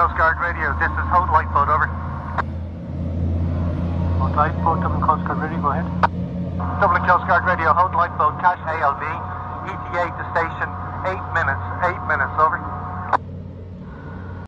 Coast Guard radio. This is Howth Lifeboat, over. Howth Lifeboat, Dublin Coast Guard radio, go ahead. Dublin Coast Guard radio, Howth Lifeboat, Cash ALB, ETA to station, eight minutes, eight minutes, over.